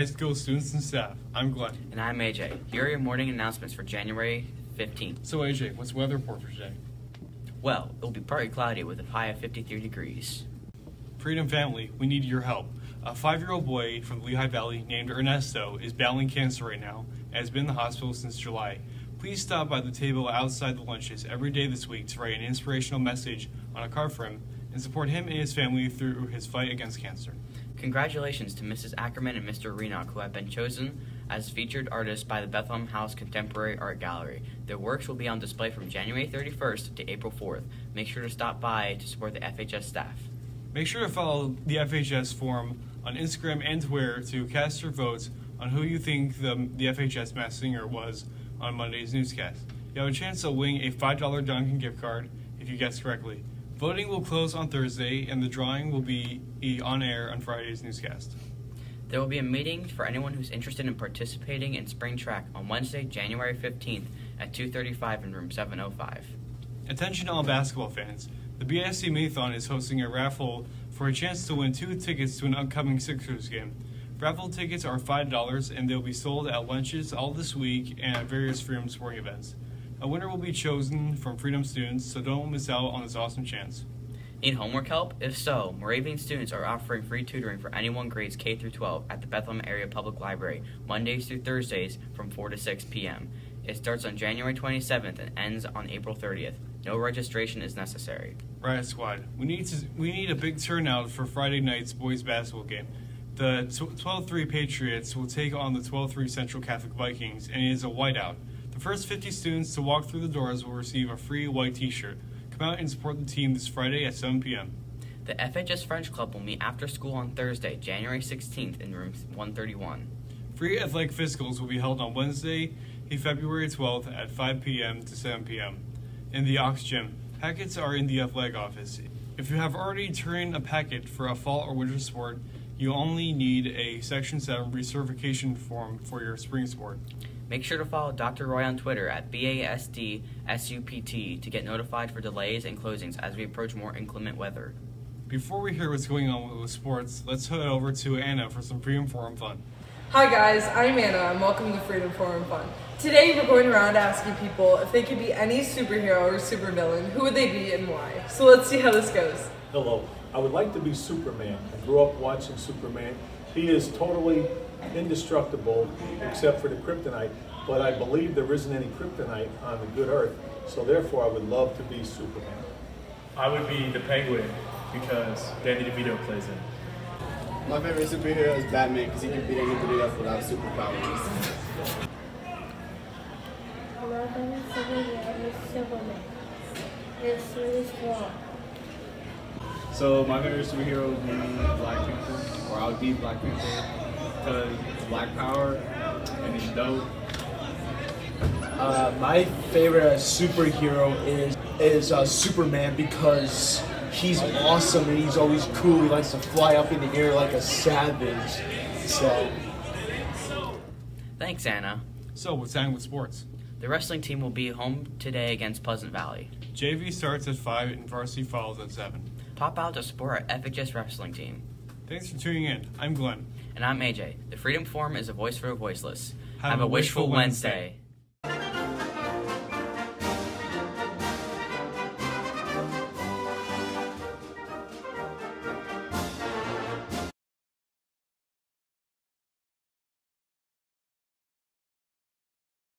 high school students and staff. I'm Glenn. And I'm AJ. Here are your morning announcements for January 15th. So, AJ, what's the weather report for today? Well, it will be partly cloudy with a high of 53 degrees. Freedom Family, we need your help. A five year old boy from the Lehigh Valley named Ernesto is battling cancer right now and has been in the hospital since July. Please stop by the table outside the lunches every day this week to write an inspirational message on a card for him and support him and his family through his fight against cancer. Congratulations to Mrs. Ackerman and Mr. Renock, who have been chosen as featured artists by the Bethlehem House Contemporary Art Gallery. Their works will be on display from January 31st to April 4th. Make sure to stop by to support the FHS staff. Make sure to follow the FHS forum on Instagram and Twitter to cast your votes on who you think the, the FHS Masked Singer was on Monday's newscast. You have a chance to win a $5 Dunkin' gift card if you guess correctly. Voting will close on Thursday, and the drawing will be on air on Friday's newscast. There will be a meeting for anyone who's interested in participating in spring track on Wednesday, January 15th at 2:35 in room 705. Attention all basketball fans. The BSC Marathon is hosting a raffle for a chance to win two tickets to an upcoming Sixers game. Raffle tickets are $5 and they'll be sold at lunches all this week and at various Freedom sporting events. A winner will be chosen from Freedom students, so don't miss out on this awesome chance. Need homework help? If so, Moravian students are offering free tutoring for anyone grades K through 12 at the Bethlehem Area Public Library, Mondays through Thursdays from 4 to 6 p.m. It starts on January 27th and ends on April 30th. No registration is necessary. Riot Squad, we need to we need a big turnout for Friday night's boys basketball game. The 12-3 Patriots will take on the 12-3 Central Catholic Vikings, and it is a whiteout. The first 50 students to walk through the doors will receive a free white t-shirt. Come out and support the team this Friday at 7 p.m. The FHS French Club will meet after school on Thursday, January 16th in room 131. Free athletic physicals will be held on Wednesday, February 12th at 5 p.m. to 7 p.m. in the Ox Gym. Packets are in the athletic office. If you have already turned a packet for a fall or winter sport, you only need a Section 7 recertification form for your spring sport. Make sure to follow Dr. Roy on Twitter at BASDSUPT to get notified for delays and closings as we approach more inclement weather. Before we hear what's going on with sports, let's head over to Anna for some Freedom Forum fun. Hi guys, I'm Anna and welcome to Freedom Forum Fun. Today we're going around asking people if they could be any superhero or supervillain, who would they be and why? So let's see how this goes. Hello, I would like to be Superman. I grew up watching Superman. He is totally indestructible except for the kryptonite, but I believe there isn't any kryptonite on the good earth, so therefore I would love to be Superman. I would be the Penguin because Danny DeVito plays it. My favorite superhero is Batman because he can beat anybody up without superpowers. My favorite superhero is Superman. It's really strong. So my favorite superhero would be Black Panther, or I would be Black Panther because Black Power and he's dope. Uh, my favorite superhero is is uh, Superman because he's awesome and he's always cool. He likes to fly up in the air like a savage. So. Thanks, Anna. So, what's happening with sports? The wrestling team will be home today against Pleasant Valley. JV starts at 5 and varsity follows at 7. Pop out to support our FHS wrestling team. Thanks for tuning in. I'm Glenn. And I'm AJ. The Freedom Forum is a voice for the voiceless. Have, Have a, wishful, wishful Wednesday. Wednesday.